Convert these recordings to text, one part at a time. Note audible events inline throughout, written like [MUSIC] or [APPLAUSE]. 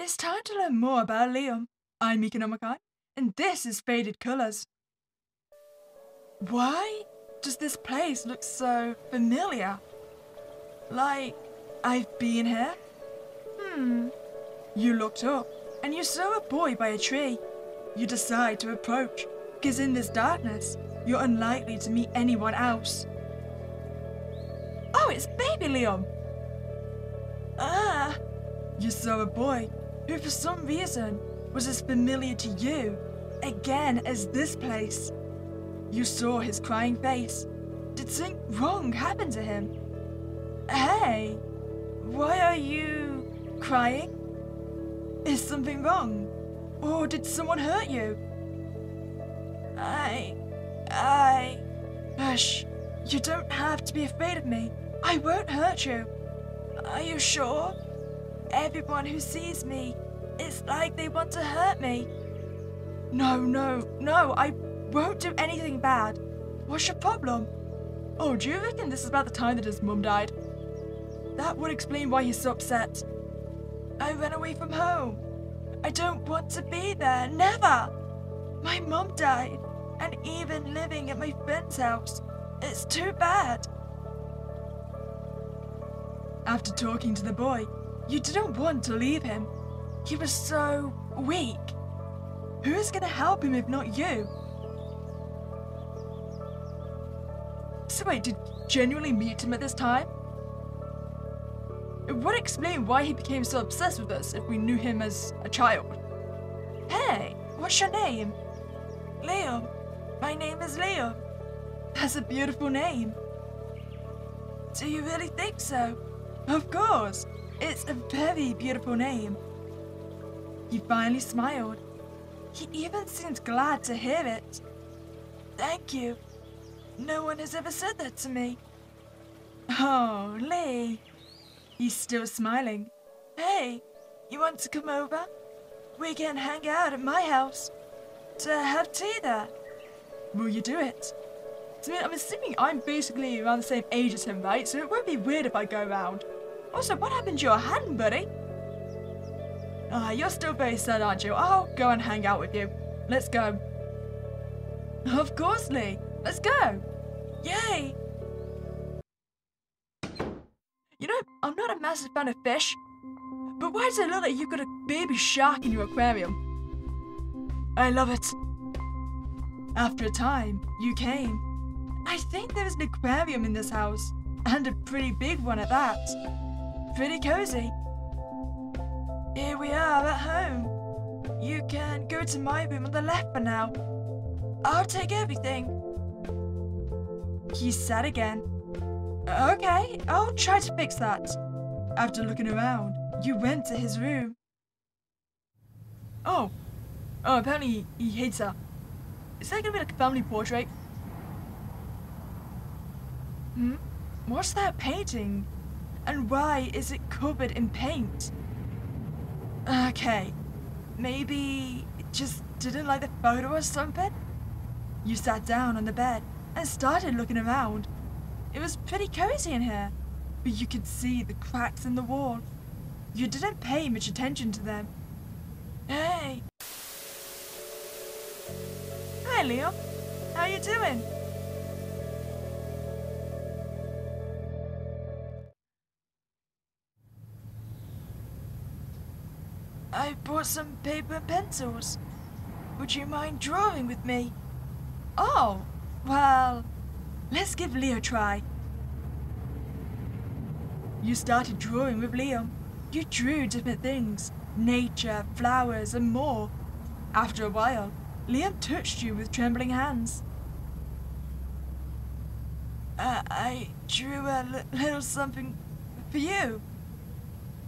It's time to learn more about Liam. I'm Meeka Nomicon, and this is Faded Colors. Why does this place look so familiar? Like I've been here? Hmm. You looked up and you saw a boy by a tree. You decide to approach because in this darkness, you're unlikely to meet anyone else. Oh, it's baby Liam! Ah! You saw a boy who, for some reason, was as familiar to you again as this place. You saw his crying face. Did something wrong happen to him? Hey, why are you crying? Is something wrong? Or did someone hurt you? I. I. Hush. You don't have to be afraid of me. I won't hurt you. Are you sure? Everyone who sees me, it's like they want to hurt me. No, no, no, I won't do anything bad. What's your problem? Oh, do you reckon this is about the time that his mum died? That would explain why he's so upset. I ran away from home. I don't want to be there, never. My mum died, and even living at my friend's house, it's too bad. After talking to the boy, you didn't want to leave him. He was so weak. Who's gonna help him if not you? So wait, did genuinely meet him at this time? It would explain why he became so obsessed with us if we knew him as a child. Hey, what's your name? Leo. My name is Leo. That's a beautiful name. Do you really think so? Of course. It's a very beautiful name. He finally smiled. He even seemed glad to hear it. Thank you. No one has ever said that to me. Oh, Lee. He's still smiling. Hey, you want to come over? We can hang out at my house to have tea there. Will you do it? I mean, I'm assuming I'm basically around the same age as him, right? So it won't be weird if I go around. Also, what happened to your hand, buddy? Ah, you're still very sad, aren't you? I'll go and hang out with you. Let's go. Of course, Lee. Let's go. Yay! You know, I'm not a massive fan of fish, but why does it look like you've got a baby shark in your aquarium? I love it. After a time, you came. I think there is an aquarium in this house, and a pretty big one at that. Pretty cozy. Here we are at home. You can go to my room on the left for now. I'll take everything. He said again. Okay, I'll try to fix that. After looking around, you went to his room. Oh. Oh, apparently he hates her. Is that gonna be like a family portrait? Hmm? What's that painting? And why is it covered in paint? Okay. Maybe just didn't like the photo or something? You sat down on the bed and started looking around. It was pretty cozy in here, but you could see the cracks in the wall. You didn't pay much attention to them. Hey! Hi, Leo. How you doing? Brought some paper and pencils. Would you mind drawing with me? Oh, well, let's give Leo a try. You started drawing with Liam. You drew different things nature, flowers, and more. After a while, Liam touched you with trembling hands. Uh, I drew a little something for you.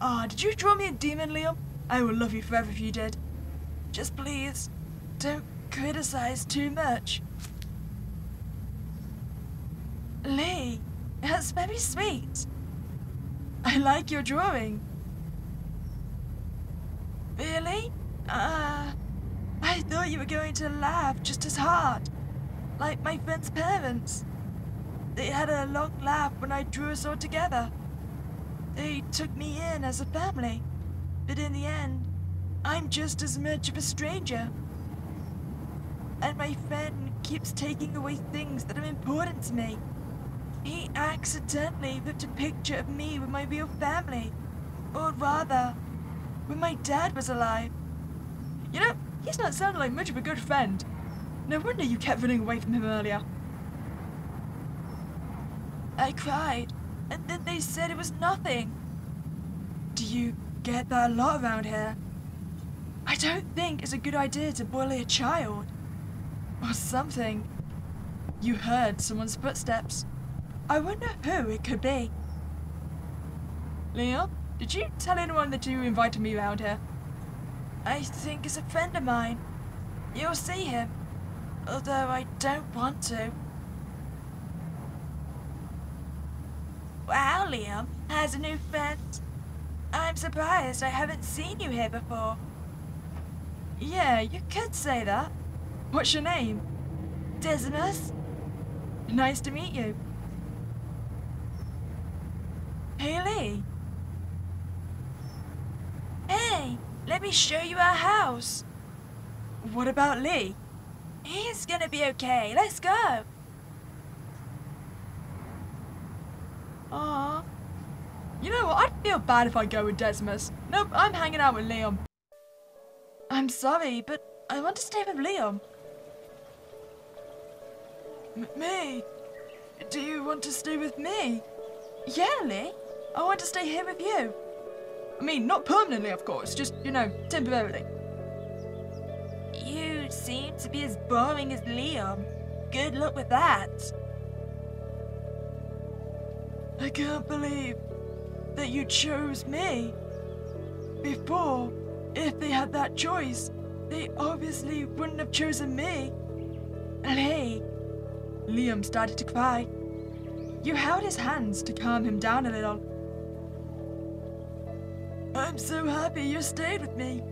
Ah, oh, did you draw me a demon, Liam? I will love you forever if you did. Just please, don't criticize too much. Lee, that's very sweet. I like your drawing. Really? Uh, I thought you were going to laugh just as hard. Like my friend's parents. They had a long laugh when I drew us all together. They took me in as a family. But in the end, I'm just as much of a stranger. And my friend keeps taking away things that are important to me. He accidentally ripped a picture of me with my real family. Or rather, when my dad was alive. You know, he's not sounding like much of a good friend. No wonder you kept running away from him earlier. I cried, and then they said it was nothing. Do you get that a lot around here? I don't think it's a good idea to bully a child. Or something. You heard someone's footsteps. I wonder who it could be. Liam, did you tell anyone that you invited me around here? I think it's a friend of mine. You'll see him. Although I don't want to. Wow, Liam has a new friend. I'm surprised I haven't seen you here before. Yeah, you could say that. What's your name? Decimus. Nice to meet you. Hey, Lee. Hey, let me show you our house. What about Lee? He's gonna be okay. Let's go. Aww. You know what? I'd feel bad if I go with Decimus. Nope, I'm hanging out with Liam. I'm sorry, but I want to stay with Liam. M me? Do you want to stay with me? Yeah, Lee. I want to stay here with you. I mean, not permanently, of course, just, you know, temporarily. You seem to be as boring as Liam. Good luck with that. I can't believe that you chose me. Before, if they had that choice, they obviously wouldn't have chosen me. And hey, Liam started to cry. You held his hands to calm him down a little. I'm so happy you stayed with me.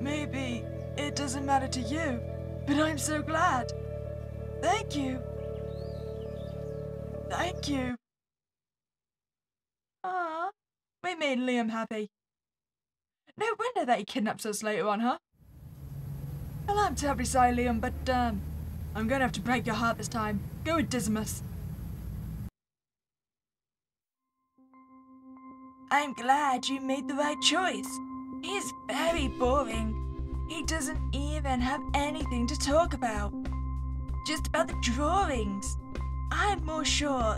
Maybe it doesn't matter to you, but I'm so glad. Thank you. Thank you. Ah, we made Liam happy. No wonder that he kidnaps us later on, huh? Well, I'm terribly sorry, Liam, but, um, I'm gonna have to break your heart this time. Go with Decimus. I'm glad you made the right choice. He's very boring. He doesn't even have anything to talk about. Just about the drawings. I'm more sure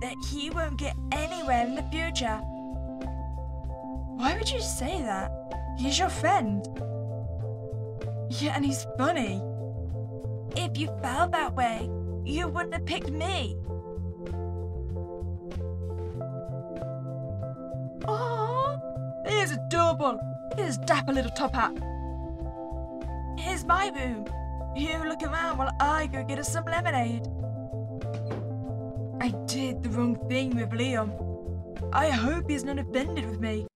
that he won't get anywhere in the future. Why would you say that? He's your friend. Yeah, and he's funny. If you felt that way, you wouldn't have picked me. Oh, here's adorable. Here's dapper little top hat. Here's my room. You look around while I go get us some lemonade. I did the wrong thing with Liam. I hope he's not offended with me.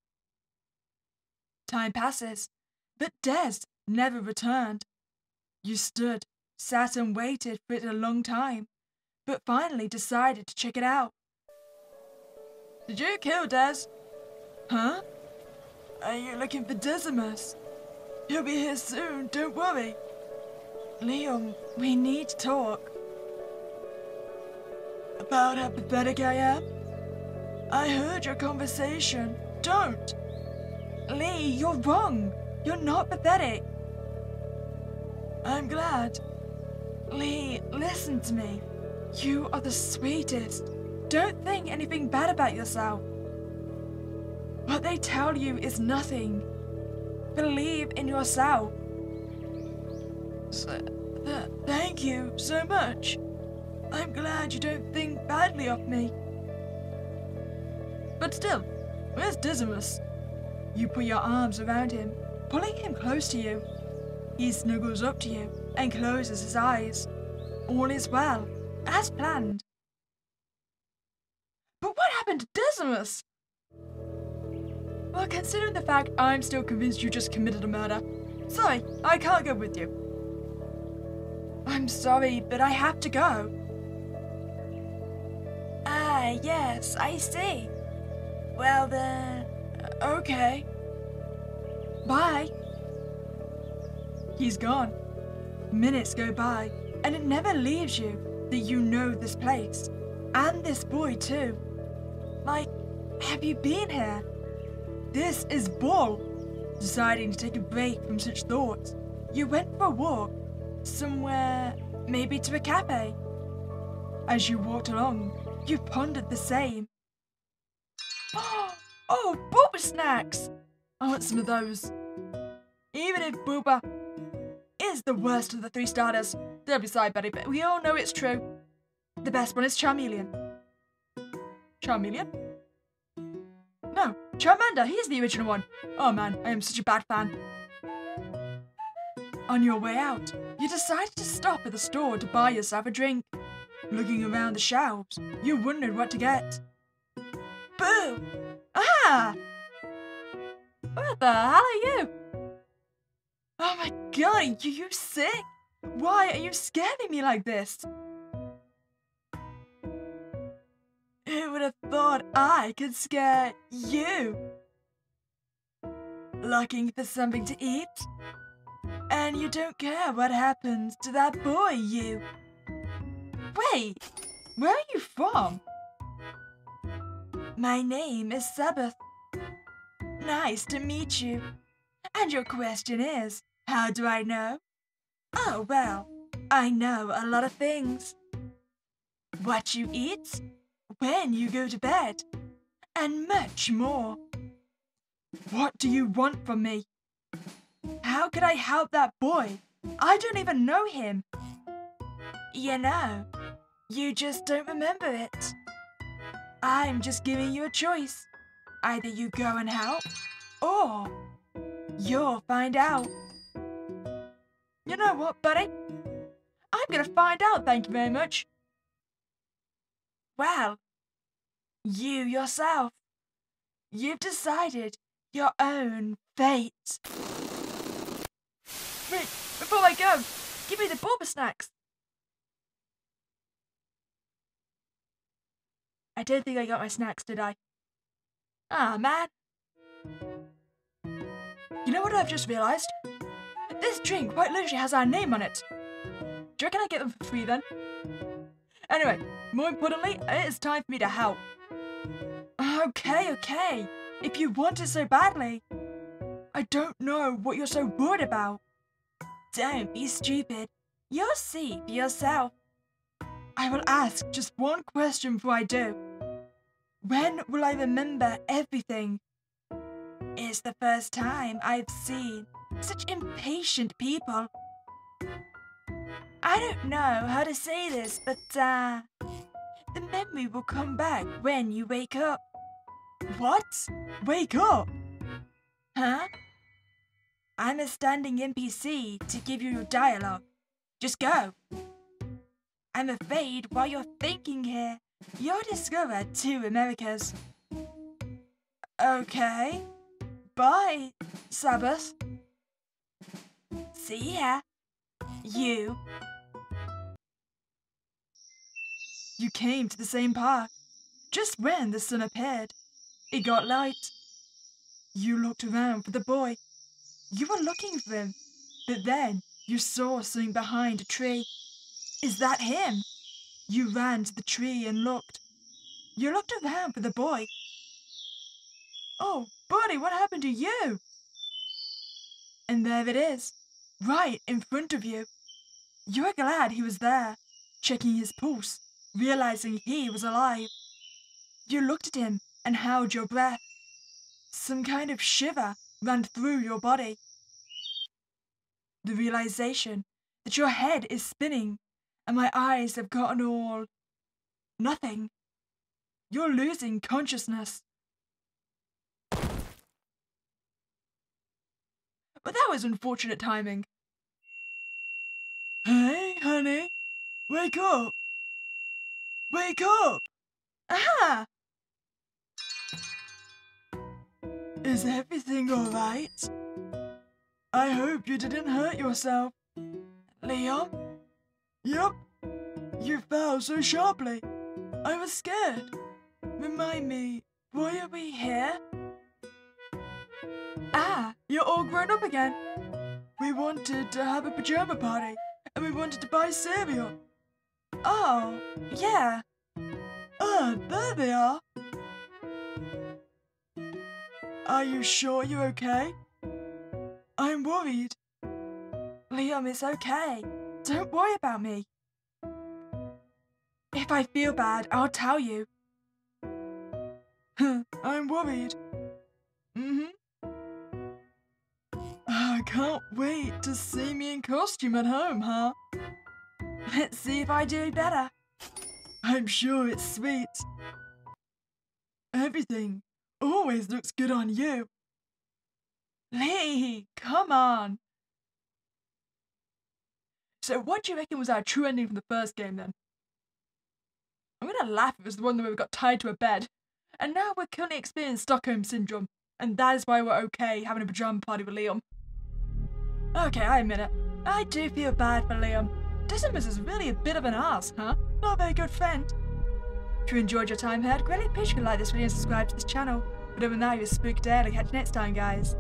Time passes, but Des never returned. You stood, sat and waited for it a long time, but finally decided to check it out. Did you kill Des? Huh? Are you looking for Decimus? He'll be here soon, don't worry. Liam, we need to talk. About how pathetic I am? I heard your conversation. Don't! Lee, you're wrong. You're not pathetic. I'm glad. Lee, listen to me. You are the sweetest. Don't think anything bad about yourself. What they tell you is nothing. Believe in yourself. So, th thank you so much. I'm glad you don't think badly of me. But still, where's Decimus? You put your arms around him, pulling him close to you. He snuggles up to you and closes his eyes. All is well, as planned. But what happened to Decimus? Well, considering the fact I'm still convinced you just committed a murder, sorry, I can't go with you. I'm sorry, but I have to go. Ah, yes, I see. Well then, okay. Bye. he's gone. Minutes go by, and it never leaves you that you know this place. And this boy, too. Like, have you been here? This is Bull. Deciding to take a break from such thoughts, you went for a walk. Somewhere, maybe to a cafe. As you walked along, you pondered the same. [GASPS] Oh! Oh, Booba snacks! I want some of those. Even if Booba is the worst of the three starters, don't be sorry, buddy, but we all know it's true. The best one is Charmeleon. Charmeleon? No, Charmander, he's the original one. Oh man, I am such a bad fan. On your way out, you decided to stop at the store to buy yourself a drink. Looking around the shelves, you wondered what to get. Boo! Ah! What the hell are you? Oh my god, are you sick? Why are you scaring me like this? Who would have thought I could scare you? Looking for something to eat? And you don't care what happens to that boy, you. Wait, where are you from? My name is Sabbath. Nice to meet you. And your question is, how do I know? Oh, well, I know a lot of things. What you eat, when you go to bed, and much more. What do you want from me? How could I help that boy? I don't even know him. You know, you just don't remember it. I'm just giving you a choice. Either you go and help, or you'll find out. You know what, buddy? I'm gonna find out, thank you very much. Well, you yourself. You've decided your own fate. Wait, before I go, give me the Bulba snacks. I don't think I got my snacks, did I? Ah, man. You know what I've just realised? This drink quite literally has our name on it. Do you reckon I get them for free then? Anyway, more importantly, it is time for me to help. Okay, okay. If you want it so badly. I don't know what you're so worried about. Don't be stupid. You'll see for yourself. I will ask just one question before I do. When will I remember everything? It's the first time I've seen such impatient people. I don't know how to say this, but, uh, the memory will come back when you wake up. What? Wake up? Huh? I'm a standing NPC to give you your dialogue. Just go. I'm afraid while you're thinking here, you'll discover two Americas. Okay. Bye, Sabbath. See ya. You. You came to the same park, just when the sun appeared. It got light. You looked around for the boy. You were looking for him, but then you saw something behind a tree. Is that him? You ran to the tree and looked. You looked around for the boy. Oh, buddy, what happened to you? And there it is, right in front of you. You were glad he was there, checking his pulse, realizing he was alive. You looked at him and held your breath. Some kind of shiver ran through your body. The realization that your head is spinning and my eyes have gotten all nothing. You're losing consciousness. But that was unfortunate timing. Hey, honey, wake up! Wake up! Aha! Is everything alright? I hope you didn't hurt yourself. Leon? Yep. You fell so sharply. I was scared. Remind me, why are we here? Ah, you're all grown up again. We wanted to have a pajama party, and we wanted to buy cereal. Oh, yeah. Oh, there they are. Are you sure you're okay? I'm worried. Liam, it's okay. Don't worry about me. If I feel bad, I'll tell you. I'm worried. Mm-hmm. I can't wait to see me in costume at home, huh? Let's see if I do better. I'm sure it's sweet. Everything always looks good on you. Lee, come on. So what do you reckon was our true ending from the first game then? I'm gonna laugh if it was the one where we got tied to a bed. And now we're currently experiencing Stockholm Syndrome. And that is why we're okay having a pajama party with Liam. Okay, I admit it. I do feel bad for Liam. Decimus is really a bit of an ass, huh? Not a very good friend. If you enjoyed your time here, I'd greatly appreciate you like this video and subscribe to this channel. But other now, you're Spook Daily. Catch you next time, guys.